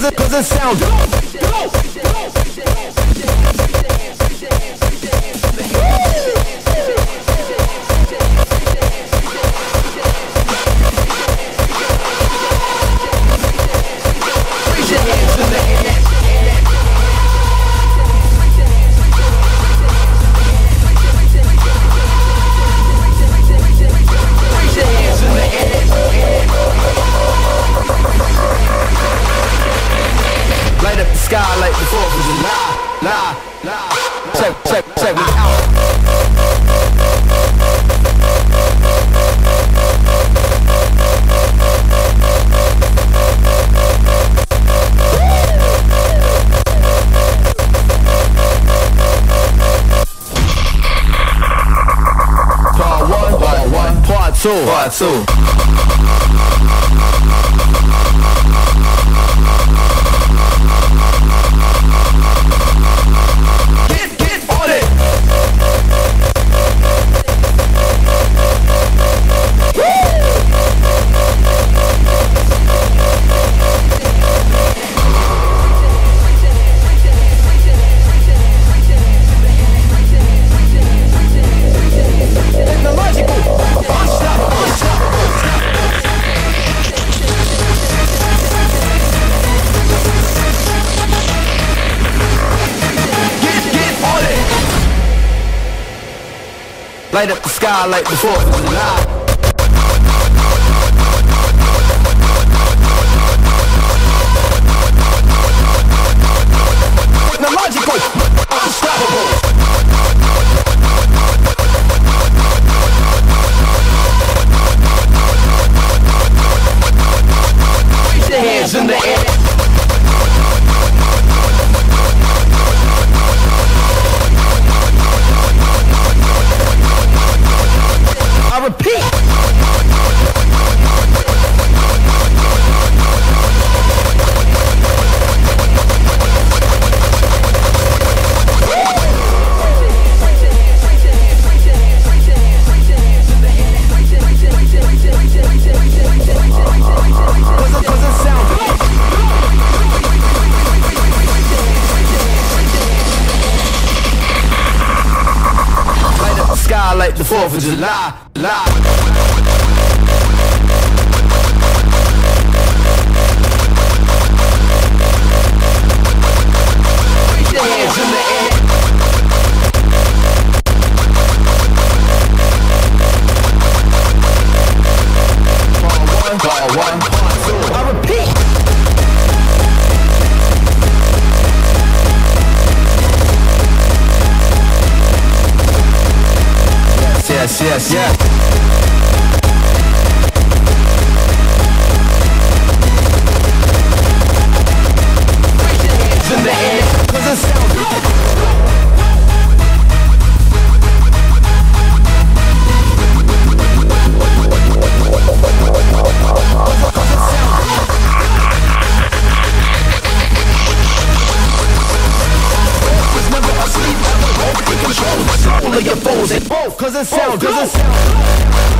cause it, cause it sounds Part one, part one, part two, part two. Light up the sky like the 4th like the 4th of July. July. Yes, yes, yes. of your foes and both, cause it sounds, cause it sounds.